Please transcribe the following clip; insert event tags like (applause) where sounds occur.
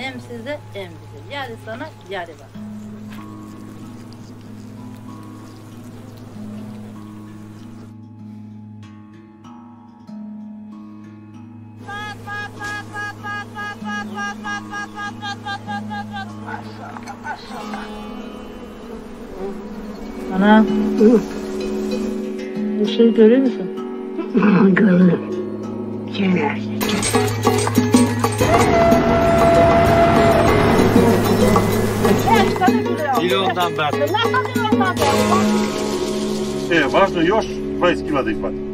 Hem size hem bize. Yarı sana yarı bana. Ana. Bir şey görüyor musun? (laughs) Görürüm. Biri ondan ben. Ne yapıyorsun lan? E, važno još 20 kila da ihvatim.